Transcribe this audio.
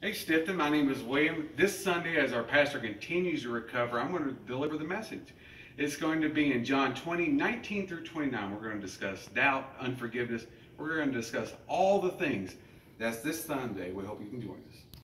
Hey, Stithton, my name is William. This Sunday, as our pastor continues to recover, I'm going to deliver the message. It's going to be in John 20, 19 through 29. We're going to discuss doubt, unforgiveness. We're going to discuss all the things. That's this Sunday. We hope you can join us.